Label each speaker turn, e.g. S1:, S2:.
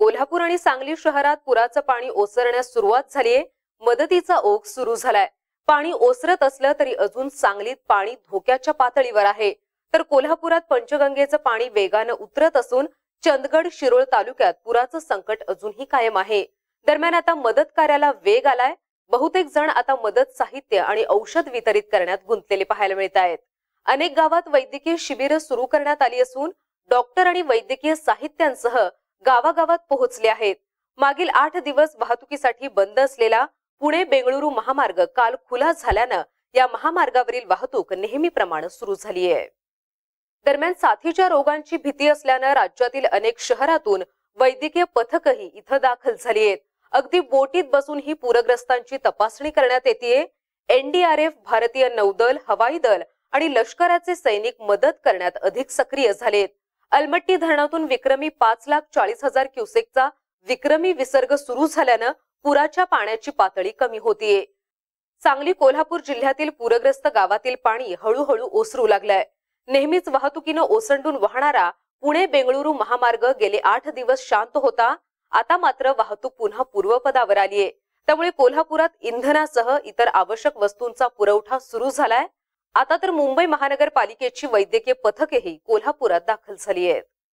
S1: कोल्हापूर आणि सांगली शहरात पुराचं पाणी ओसरण्यास सुरुवात झालीये. मदतीचा ओघ सुरू झालाय. पाणी ओसरत असलं तरी अजून सांगलीत पाणी धोक्याच्या पातळीवर आहे. तर कोल्हापुरात पंचगंगेचं पाणी वेगानं उतरत असून चंदगड शिरोळ तालुक्यात पुराचं संकट अजूनही कायम आहे. दरम्यान आता मदत कार्याला वेग आलाय. बहुतेक जण आता मदत साहित्य आणि औषध वितरित करण्यात गुंतलेले पाहायला मिळत आहेत. अनेक गावात वैद्यकीय शिबिरं सुरू करण्यात आली असून डॉक्टर आणि वैद्यकीय साहित्यांसह गावागावात पोहोचले आहेत. मागील आठ दिवस वाहतुकीसाठी बंद असलेला पुणे बेंगळुरू महामार्ग काल खुला झाल्यानं या महामार्गावरील वाहतूक नेहमीप्रमाणे सुरू झाली आहे दरम्यान साथीच्या रोगांची भीती असल्यानं राज्यातील अनेक शहरातून वैद्यकीय पथकही इथं दाखल झाली आहेत अगदी बोटीत बसून ही पूरग्रस्तांची तपासणी करण्यात येते एनडीआरएफ भारतीय नौदल हवाई दल आणि लष्कराचे सैनिक मदत करण्यात अधिक सक्रिय झालेत. अलमट्टी धरणातून विक्रमी पाच लाख चाळीस हजार क्युसेकचा विक्रमी विसर्ग सुरू झाल्यानं पुराच्या पाण्याची पातळी कमी होतीये. सांगली कोल्हापूर जिल्ह्यातील पूरग्रस्त गावातील पाणी हळूहळू ओसरू लागलंय. नेहमीच वाहतुकीनं ओसंडून वाहणारा पुणे बेंगळुरू महामार्ग गेले आठ दिवस शांत होता आता मात्र वाहतूक पुन्हा पूर्वपदावर आलीये. त्यामुळे कोल्हापुरात इंधनासह इतर आवश्यक वस्तूंचा पुरवठा सुरू झालाय आता तर मुंबई महानगरपालिकेची वैद्यकीय पथकेही कोल्हापुरात दाखल झाली आहेत.